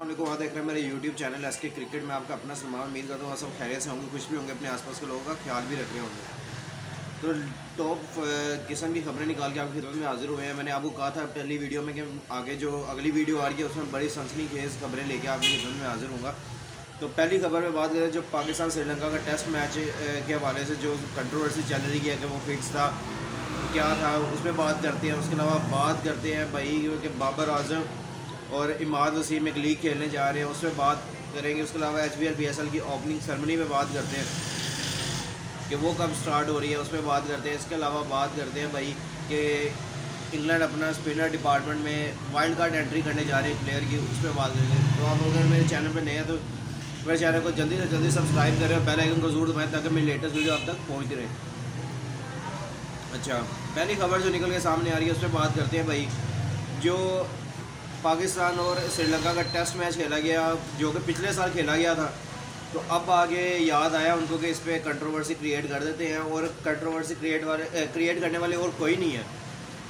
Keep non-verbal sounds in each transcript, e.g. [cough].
को वहाँ देख रहे हैं, मेरे YouTube channel S K cricket में आपका अपना सलमान उम्मीद करता हूँ सब खैरियत से होंगे, कुछ भी होंगे, अपने आसपास के लोगों का ख्याल भी रख रहे होंगे। तो टॉप किस्म की खबरें निकाल के आपकी खिदमत में हाजिर हुए हैं। मैंने आपको कहा था पहली वीडियो में कि आगे जो अगली वीडियो आ रही है, उसमें बड़ी सनसनी खेज खबरें लेके आपकी खिदमत में हाजिर हूँ तो पहली खबर में बात करें, जो पाकिस्तान श्रीलंका का टेस्ट मैच के हवाले से जो कंट्रोवर्सी चल रही है कि वो फिक्स था, क्या था उस पर बात करते हैं। उसके अलावा बात करते हैं भाई, कि बाबर आज़म और इमाद वसीम एक लीग खेलने जा रहे हैं, उस पर बात करेंगे। उसके अलावा H B L P S L की ओपनिंग सेरेमनी में बात करते हैं कि वो कब स्टार्ट हो रही है, उस पर बात करते हैं। इसके अलावा बात करते हैं भाई कि इंग्लैंड अपना स्पिनर डिपार्टमेंट में वाइल्ड कार्ड एंट्री करने जा रहे हैं प्लेयर की, उस पर बात करेंगे तो आप अगर मेरे चैनल पर नए हैं तो मेरे चैनल को जल्दी से जल्दी सब्सक्राइब करें और पहले आइकन को ज़रूर दबाएँ, ताकि मेरी लेटेस्ट वीडियो आप तक पहुँच रहे। अच्छा पहली खबर जो निकल के सामने आ रही है, उस पर बात करते हैं भाई, जो पाकिस्तान और श्रीलंका का टेस्ट मैच खेला गया, जो कि पिछले साल खेला गया था। तो अब आगे याद आया उनको कि इस पर कंट्रोवर्सी क्रिएट कर देते हैं और कंट्रोवर्सी क्रिएट वाले क्रिएट करने वाले और कोई नहीं है।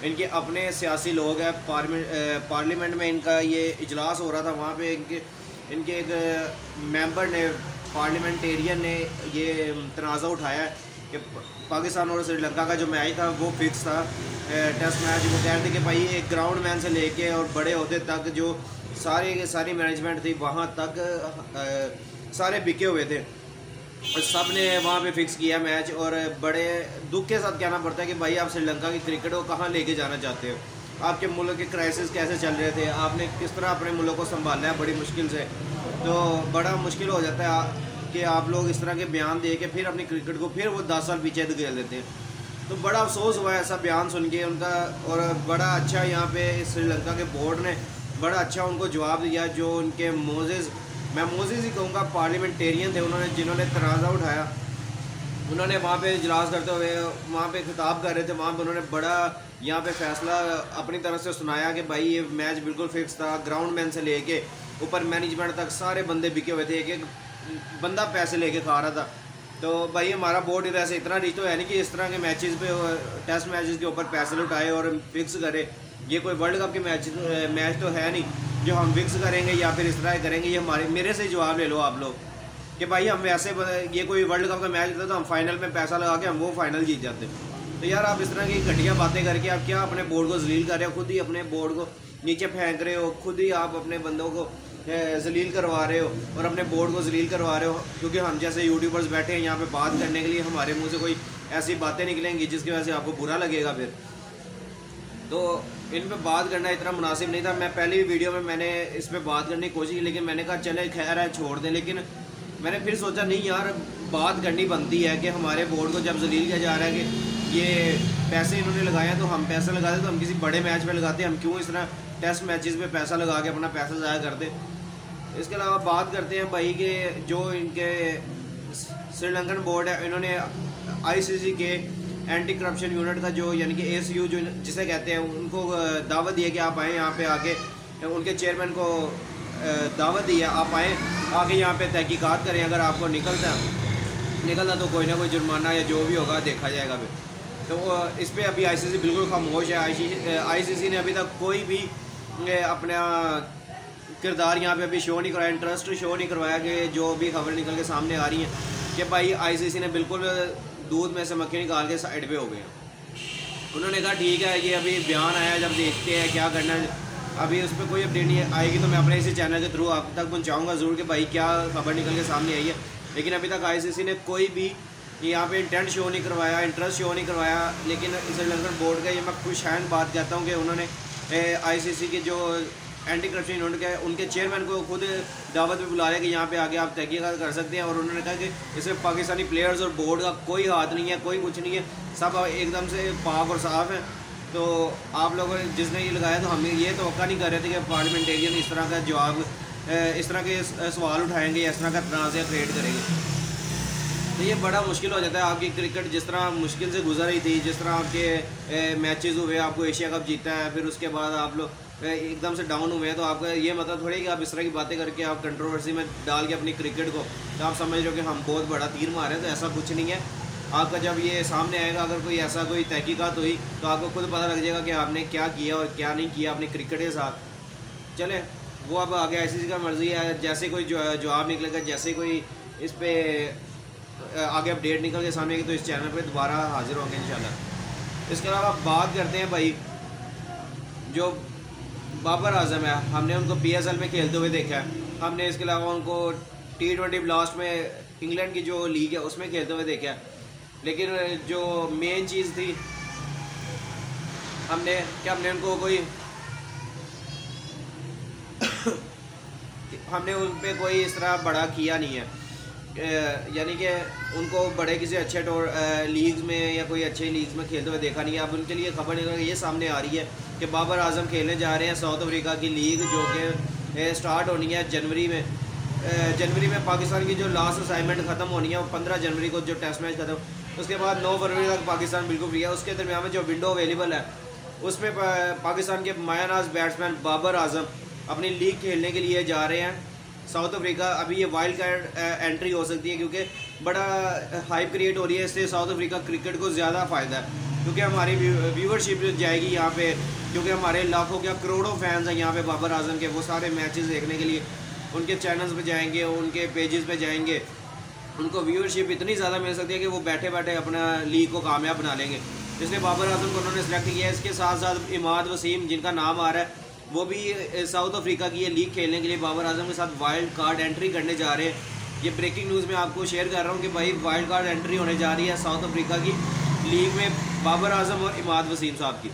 इनके अपने सियासी लोग हैं पार्लियामेंट में इनका ये इजलास हो रहा था, वहाँ पे इनके इनके एक मेंबर ने पार्लियामेंटेरियन ने ये तनाज़ा उठाया कि पाकिस्तान और श्रीलंका का जो मैच था वो फिक्स था। टेस्ट मैच वो कह रहे थे कि भाई एक ग्राउंड मैन से लेके और बड़े होते तक जो सारी सारी मैनेजमेंट थी वहाँ तक आ, सारे बिके हुए थे। और सबने वहाँ पे फिक्स किया मैच और बड़े दुख के साथ कहना पड़ता है कि भाई आप श्रीलंका की क्रिकेट को कहाँ लेके जाना चाहते हो? आपके मुल्क के क्राइसिस कैसे चल रहे थे? आपने किस तरह अपने मुल्क को संभालना है बड़ी मुश्किल से? तो बड़ा मुश्किल हो जाता है। कि आप लोग इस तरह के बयान दे के फिर अपनी क्रिकेट को फिर वो दस साल पीछे धकेल देते हैं। तो बड़ा अफसोस हुआ ऐसा बयान सुन के उनका और बड़ा अच्छा यहाँ पे श्रीलंका के बोर्ड ने बड़ा अच्छा उनको जवाब दिया जो उनके मोजेज़, मैं मोजेज़ ही कहूँगा पार्लियामेंटेरियन थे उन्होंने जिन्होंने तनाज़ा उठाया। उन्होंने वहाँ पे इजलास करते हुए, वहाँ पे खिताब कर रहे थे, वहाँ पे उन्होंने बड़ा यहाँ पे फैसला अपनी तरफ़ से सुनाया कि भाई ये मैच बिल्कुल फिक्स था, ग्राउंड मैन से लेके ऊपर मैनेजमेंट तक सारे बंदे बिके हुए थे, एक एक बंदा पैसे लेके खा रहा था। तो भाई, हमारा बोर्ड वैसे इतना रिच तो है नहीं कि इस तरह के मैचेस पे टेस्ट मैचेस के ऊपर पैसे लुटाए और फिक्स करे। ये कोई वर्ल्ड कप के मैच मैच तो है नहीं जो हम फिक्स करेंगे या फिर इस तरह करेंगे। ये हमारे, मेरे से जवाब ले लो आप लोग कि भाई, हम वैसे ये कोई वर्ल्ड कप का मैच होता तो हम फाइनल में पैसा लगा के हम वो फाइनल जीत जाते तो यार, आप इस तरह की घटिया बातें करके आप क्या अपने बोर्ड को जलील कर रहे हो? खुद ही अपने बोर्ड को नीचे फेंक रहे हो? खुद ही आप अपने बंदों को जलील करवा रहे हो और अपने बोर्ड को जलील करवा रहे हो, क्योंकि हम जैसे यूट्यूबर्स बैठे हैं यहाँ पे बात करने के लिए, हमारे मुँह से कोई ऐसी बातें निकलेंगी जिसकी वजह से आपको बुरा लगेगा फिर। तो इन पर बात करना इतना मुनासिब नहीं था। मैं पहली वीडियो में मैंने इस पर बात करने की कोशिश की, लेकिन मैंने कहा, चले, खैर है, छोड़ दें। लेकिन मैंने फिर सोचा, नहीं यार, बात करनी बनती है कि हमारे बोर्ड को जब जलील किया जा रहा है कि ये पैसे इन्होंने लगाए तो हम पैसे लगाते तो हम किसी बड़े मैच में लगाते हम क्यों इस तरह टेस्ट मैचेस में पैसा लगा के अपना पैसा ज़ाया करते इसके अलावा बात करते हैं भाई के जो इनके श्रीलंकन बोर्ड है, इन्होंने आईसीसी के एंटी करप्शन यूनिट का जो, यानी कि एसीयू जो जिसे कहते हैं, उनको दावत दिया कि आप आएँ यहाँ पे आके, उनके चेयरमैन को दावत दी है, आप आएँ, आके यहाँ पे तहकीकात करें, अगर आपको निकलता निकलता तो कोई ना कोई जुर्माना या जो भी होगा, देखा जाएगा फिर। तो इस पर अभी आईसीसी बिल्कुल खामोश है। आईसीसी ने अभी तक कोई भी अपना किरदार यहाँ पे अभी शो नहीं करवाया इंटरेस्ट शो नहीं करवाया कि जो भी खबर निकल के सामने आ रही हैं, कि भाई आईसीसी ने बिल्कुल दूध में से मक्खी निकाल के साइड पे हो गए। उन्होंने कहा, ठीक है ये अभी बयान आया जब देखते हैं क्या करना है। अभी उस पर कोई अपडेट नहीं आएगी तो मैं अपने इसी चैनल के थ्रू आप तक पहुँचाऊँगा ज़रूर कि भाई क्या खबर निकल के सामने आई है। लेकिन अभी तक आईसीसी ने कोई भी यहाँ पे इंटेंट शो नहीं करवाया इंटरेस्ट शो नहीं करवाया। लेकिन श्रीलंकन बोर्ड का ये मैं खुश हैंड बात कहता हूँ कि उन्होंने आईसीसी के जो एंटी करप्शन यूनिट के उनके चेयरमैन को खुद दावत में बुला रहे कि यहाँ पे आगे आप तहकीकत कर सकते हैं। और उन्होंने कहा कि इसमें पाकिस्तानी प्लेयर्स और बोर्ड का कोई हाथ नहीं है, कोई कुछ नहीं है। सब एकदम से पाक और साफ़ है। तो आप लोगों ने जिसने ये लगाया तो हम ये तो नहीं कर रहे थे कि पार्लियामेंटेरियन इस तरह का जवाब इस तरह के सवाल उठाएँगे इस तरह का तनाज़ क्रिएट करेंगे। तो ये बड़ा मुश्किल हो जाता है। आपकी क्रिकेट जिस तरह मुश्किल से गुजर रही थी, जिस तरह आपके मैचेस हुए, आपको एशिया कप जीता है, फिर उसके बाद आप लोग एकदम से डाउन हुए हैं तो आपका ये मतलब थोड़ी कि आप इस तरह की बातें करके आप कंट्रोवर्सी में डाल के अपनी क्रिकेट को तो आप समझ रहे हो कि हम बहुत बड़ा तीर मारे हैं तो ऐसा कुछ नहीं है। आपका जब ये सामने आएगा, अगर कोई ऐसा कोई तहकीकात हुई तो आपको खुद पता लग जाएगा कि आपने क्या किया और क्या नहीं किया अपनी क्रिकेट के साथ। चले, वो अब आगे आई का मर्ज़ी है, जैसे कोई जवाब निकलेगा, जैसे कोई इस पर आगे अपडेट निकल के सामने तो इस चैनल पर दोबारा हाजिर होंगे इंशाल्लाह। इसके अलावा बात करते हैं भाई, जो बाबर आज़म है। हमने उनको पी एस एल में खेलते हुए देखा है। हमने इसके अलावा उनको टी ट्वेंटी ब्लास्ट में इंग्लैंड की जो लीग है, उसमें खेलते हुए देखा है। लेकिन जो मेन चीज़ थी, हमने, क्या हमने उनको कोई [coughs] हमने उन पर कोई इस तरह बड़ा किया नहीं है। यानी कि उनको बड़े किसी अच्छे लीग्स में या कोई अच्छे लीग्स में खेलते हुए देखा नहीं है। अब उनके लिए खबर निकल ये सामने आ रही है। कि बाबर आज़म खेलने जा रहे हैं साउथ अफ्रीका की लीग, जो कि स्टार्ट होनी है जनवरी में। जनवरी में पाकिस्तान की जो लास्ट असाइनमेंट ख़त्म होनी है, वो पंद्रह जनवरी को जो टेस्ट मैच ख़त्म, उसके बाद नौ फरवरी तक पाकिस्तान बिल्कुल फ्री है। उसके दरमियान में जो विंडो अवेलेबल है, उसमें पाकिस्तान के मायानाज बैट्समैन बाबर आज़म अपनी लीग खेलने के लिए जा रहे हैं। साउथ अफ्रीका, अभी ये वाइल्ड कार्ड एंट्री हो सकती है, क्योंकि बड़ा हाइप क्रिएट हो रही है, इससे साउथ अफ्रीका क्रिकेट को ज़्यादा फ़ायदा है। क्योंकि हमारी व्यूवरशिप जाएगी यहाँ पे, क्योंकि हमारे लाखों क्या करोड़ों फैंस हैं यहाँ पे बाबर आज़म के, वो सारे मैचेस देखने के लिए उनके चैनल्स पे जाएँगे, उनके पेजेस पे जाएँगे। उनको व्यूअरशिप इतनी ज़्यादा मिल सकती है कि वो बैठे बैठे अपना लीग को कामयाब बना लेंगे। इसलिए बाबर आज़म को उन्होंने सेलेक्ट किया इसके साथ साथ इमाद वसीम, जिनका नाम आ रहा है, वो भी साउथ अफ्रीका की ये लीग खेलने के लिए बाबर आज़म के साथ वाइल्ड कार्ड एंट्री करने जा रहे हैं। ये ब्रेकिंग न्यूज़ में आपको शेयर कर रहा हूँ कि भाई वाइल्ड कार्ड एंट्री होने जा रही है साउथ अफ्रीका की। लीग में बाबर आज़म और इमाद वसीम साहब की।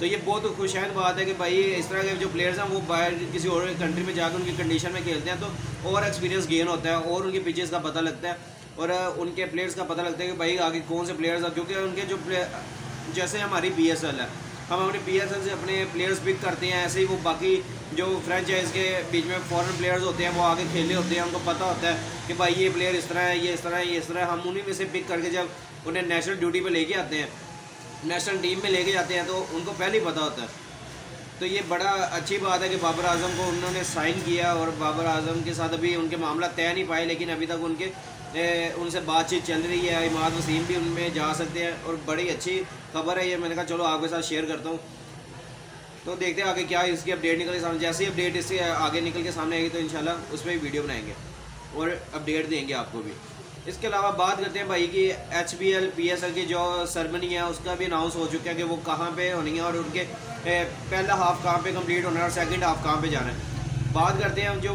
तो ये बहुत खुशहन बात है कि भाई इस तरह के जो प्लेयर्स हैं, वो बाहर किसी और कंट्री में जाकर उनकी कंडीशन में खेलते हैं तो और एक्सपीरियंस गेन होता है और उनकी पिचेस का पता लगता है और उनके प्लेयर्स का पता लगता है कि भाई आगे कौन से प्लेयर्स हैं, क्योंकि उनके जो जैसे हमारी बी है हम अपने पी से अपने प्लेयर्स पिक करते हैं, ऐसे ही वो बाकी जो फ्रेंचाइज के बीच में फॉरेन प्लेयर्स होते हैं, वो आगे खेले होते हैं, उनको पता होता है कि भाई ये प्लेयर इस तरह है, ये इस तरह है, ये इस तरह है। हम उन्हीं में से पिक करके जब उन्हें नेशनल ड्यूटी पे लेके आते हैं नेशनल टीम में लेके जाते हैं तो उनको पहले ही पता होता है। तो ये बड़ा अच्छी बात है कि बाबर आज़म को उन्होंने साइन किया और बाबर आज़म के साथ अभी उनके मामला तय नहीं पाए, लेकिन अभी तक उनके उनसे बातचीत चल रही है, इमाद वसीम भी उनमें जा सकते हैं और बड़ी अच्छी खबर है ये। मैंने कहा, चलो, आपके साथ शेयर करता हूँ। तो देखते हैं आगे क्या इसकी अपडेट निकल के सामने। जैसे अपडेट इससे आगे निकल के सामने आएगी तो इंशाल्लाह उसमें भी वीडियो बनाएँगे और अपडेट देंगे आपको भी। इसके अलावा बात करते हैं भाई की H B L P S L की जो सरमनी है, उसका भी अनाउंस हो चुका है कि वो कहाँ पे होनी है और उनके पहला हाफ़ कहाँ पे कंप्लीट होना है और सेकंड हाफ़ कहाँ पे जाना है। बात करते हैं हम जो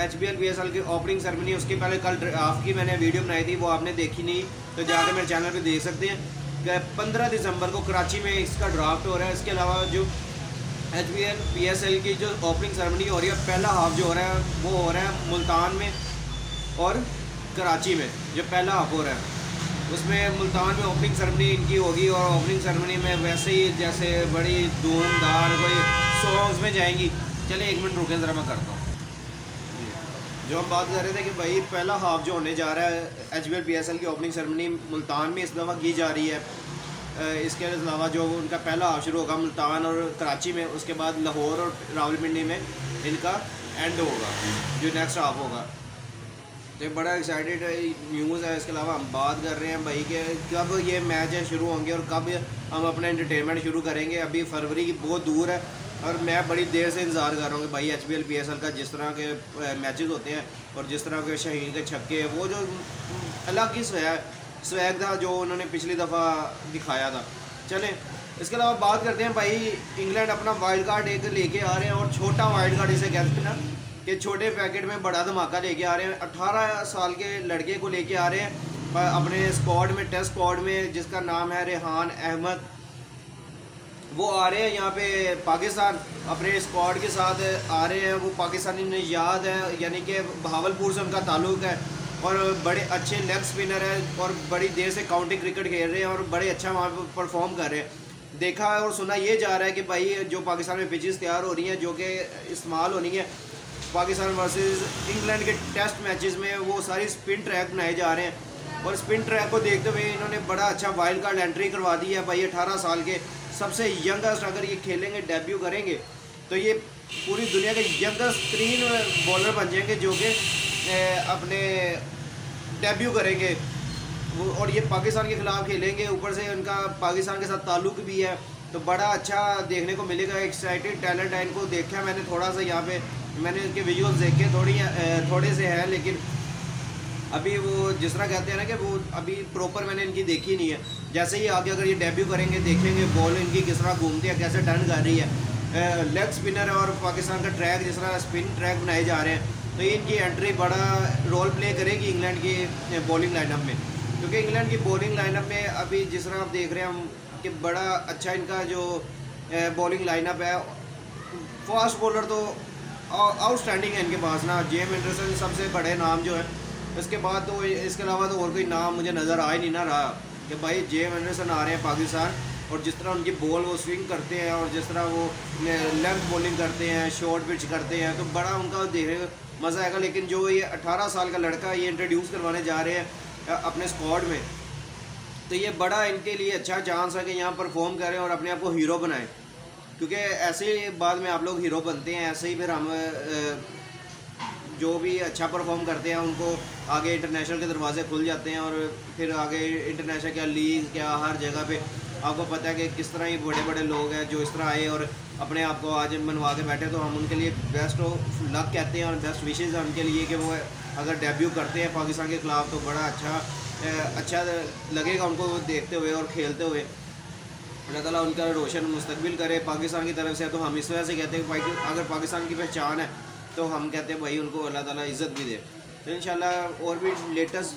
H B L P S L की ओपनिंग सेरेमनी उसके पहले कल हाफ़ की मैंने वीडियो बनाई थी, वो आपने देखी नहीं तो जाकर मेरे चैनल पर देख सकते हैं। पंद्रह दिसंबर को कराची में इसका ड्राफ्ट हो रहा है। इसके अलावा जो H B L P S L की जो ओपनिंग सेरेमनी हो रही है, पहला हाफ़ जो हो रहा है, वो हो रहा है मुल्तान में और कराची में, जो पहला हाफ़ हो रहा है। उसमें मुल्तान में ओपनिंग सेरेमनी इनकी होगी और ओपनिंग सेरेमनी में वैसे ही जैसे बड़ी धूमधार कोई सॉन्ग्स में जाएँगी। चले एक मिनट रुके, ज़रा मैं करता हूँ। जो हम बात कर रहे थे कि भाई, पहला हाफ़ जो होने जा रहा है एच बी की ओपनिंग सेरेमनी मुल्तान में इस दफ़ा की जा रही है। इसके अलावा जो उनका पहला हाफ़ शुरू होगा मुल्तान और कराची में, उसके बाद लाहौर और रावलपिंडी में इनका एंड होगा, जो नेक्स्ट हाफ़ होगा। तो बड़ा एक्साइटेड न्यूज़ है, इसके अलावा हम बात कर रहे हैं भाई के कब ये मैच शुरू होंगे और कब हम अपना एंटरटेनमेंट शुरू करेंगे। अभी फरवरी की बहुत दूर है और मैं बड़ी देर से इंतज़ार कर रहा हूँ कि भाई एच पी का जिस तरह के मैचेस होते हैं और जिस तरह के शहीन के छक्के वो जो अलग ही स्वैग स्वैग था जो उन्होंने पिछली दफ़ा दिखाया था। चलें, इसके अलावा बात करते हैं भाई इंग्लैंड अपना वाइल्ड कार्ड एक लेके आ रहे हैं और छोटा वाइल्ड कार्ड इसे कहते हैं ना, कि छोटे पैकेट में बड़ा धमाका लेके आ रहे हैं। अट्ठारह साल के लड़के को लेके आ रहे हैं अपने स्क्वाड में टेस्ट स्क्वाड में, जिसका नाम है रेहान अहमद। वो आ रहे हैं यहाँ पे पाकिस्तान, अपने स्क्वाड के साथ आ रहे हैं, वो पाकिस्तानी याद है, यानी कि भावलपुर से उनका ताल्लुक है और बड़े अच्छे लेग स्पिनर है और बड़ी देर से काउंटी क्रिकेट खेल रहे हैं और बड़े अच्छा वहाँ पर परफॉर्म कर रहे हैं। देखा है और सुना ये जा रहा है कि भाई जो पाकिस्तान में पिचेस तैयार हो रही हैं, जो कि इस्तेमाल होनी है, पाकिस्तान वर्सेस इंग्लैंड के टेस्ट मैचेस में वो सारी स्पिन ट्रैक बनाए जा रहे हैं। और स्पिन ट्रैक को देखते हुए इन्होंने बड़ा अच्छा वाइल्ड कार्ड एंट्री करवा दी है भाई, अठारह साल के। सबसे यंगेस्ट अगर ये खेलेंगे डेब्यू करेंगे तो ये पूरी दुनिया के यंगेस्ट तीन बॉलर बन जाएँगे जो कि अपने डेब्यू करेंगे। और ये पाकिस्तान के ख़िलाफ़ खेलेंगे। ऊपर से उनका पाकिस्तान के साथ ताल्लुक भी है। तो बड़ा अच्छा देखने को मिलेगा। एक्साइटेड टैलेंट है इनको। देखा मैंने थोड़ा सा यहाँ पे, मैंने इनके विजुअल्स देखे, थोड़ी थोड़े से हैं, लेकिन अभी वो जिस तरह कहते हैं ना कि वो अभी प्रॉपर मैंने इनकी देखी नहीं है। जैसे ही आगे अगर ये डेब्यू करेंगे, देखेंगे बॉल इनकी किस तरह घूमती है, कैसे टर्न कर रही है। लेग स्पिनर और पाकिस्तान का ट्रैक जिस तरह स्पिन ट्रैक बनाए जा रहे हैं। तो इनकी एंट्री बड़ा रोल प्ले करेगी इंग्लैंड की बॉलिंग लाइनअप में। क्योंकि इंग्लैंड की बॉलिंग लाइनअप में अभी जिस तरह आप देख रहे हैं हम कि बड़ा अच्छा इनका जो बॉलिंग लाइनअप है। फास्ट बॉलर तो आउटस्टैंडिंग है इनके पास ना। जेम एंडरसन सबसे बड़े नाम जो है। इसके बाद तो इसके अलावा तो और कोई नाम मुझे नज़र आ ही नहीं ना रहा कि भाई जेम एंडरसन आ रहे हैं पाकिस्तान और जिस तरह उनकी बॉल वो स्विंग करते हैं और जिस तरह वो लेंथ बॉलिंग करते हैं शॉर्ट पिच करते हैं तो बड़ा उनका देख मज़ा आएगा। लेकिन जो ये 18 साल का लड़का ये इंट्रोड्यूस करवाने जा रहे हैं अपने स्क्वाड में तो ये बड़ा इनके लिए अच्छा चांस है कि यहाँ परफॉर्म करें और अपने आप को हीरो बनाएँ। क्योंकि ऐसे ही बाद में आप लोग हीरो बनते हैं, ऐसे ही फिर हम जो भी अच्छा परफॉर्म करते हैं, उनको आगे इंटरनेशनल के दरवाजे खुल जाते हैं और फिर आगे इंटरनेशनल क्या लीग क्या हर जगह पे आपको पता है कि किस तरह ही बड़े बड़े लोग हैं जो इस तरह आए और अपने आप को आज मनवा के बैठे तो हम उनके लिए बेस्ट लक कहते हैं और बेस्ट विशेज़ हैं उनके लिए कि वो अगर डेब्यू करते हैं पाकिस्तान के ख़िलाफ़ तो बड़ा अच्छा अच्छा लगेगा उनको देखते हुए और खेलते हुए। अल्लाह ताला उनका रोशन मुस्तबिल करे पाकिस्तान की तरफ़ से। तो हम इस वजह से कहते हैं भाई, अगर पाकिस्तान की पहचान है तो हम कहते हैं, भाई, उनको अल्लाह ताला इज़्ज़त भी दे। तो इन और भी लेटेस्ट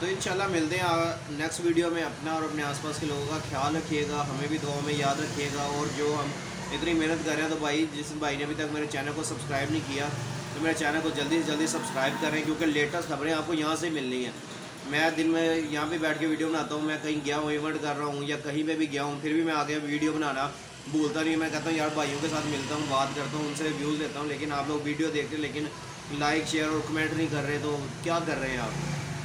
तो इन मिलते हैं नेक्स्ट वीडियो में अपना और अपने आसपास के लोगों का ख्याल रखिएगा, हमें भी दुआ में याद रखिएगा। और जो हम इतनी मेहनत कर रहे हैं तो भाई, जिस भाई ने अभी तक मेरे चैनल को सब्सक्राइब नहीं किया तो मेरे चैनल को जल्दी से जल्दी सब्सक्राइब करें, क्योंकि लेटेस्ट खबरें आपको यहाँ से मिलनी है। मैं दिन में यहाँ पे बैठ के वीडियो बनाता हूँ, मैं कहीं गया हूँ इवेंट कर रहा हूँ, या कहीं पे भी गया हूँ, फिर भी मैं आगे वीडियो बनाना भूलता नहीं मैं कहता हूँ, यार, भाइयों के साथ मिलता हूँ, बात करता हूँ, उनसे व्यूज़ लेता हूँ, लेकिन आप लोग वीडियो देखते लेकिन लाइक शेयर और कमेंट नहीं कर रहे तो क्या कर रहे हैं आप?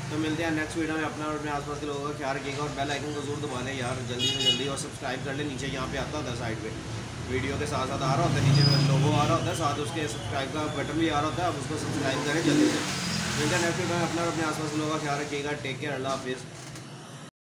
तो मिलते हैं नेक्स्ट वीडियो में अपना और अपने आसपास के लोगों का ख्याल रखिएगा और बेल आइकन को ज़रूर दबा लें यार, जल्दी से जल्दी और सब्सक्राइब कर लें, नीचे यहाँ पे आता होता है साइड पे। वीडियो के साथ साथ आ रहा होता है, नीचे लोगो आ रहा होता है, साथ उसके सब्सक्राइब का बटन भी आ रहा होता है, आप उसको सब्सक्राइब करें, जल्दी से। मिलते हैं नेक्स्ट वीडियो में अपना और अपने आसपास के लोगों का ख्याल रखिएगा टेक केयर अल्लाह हाफिज़।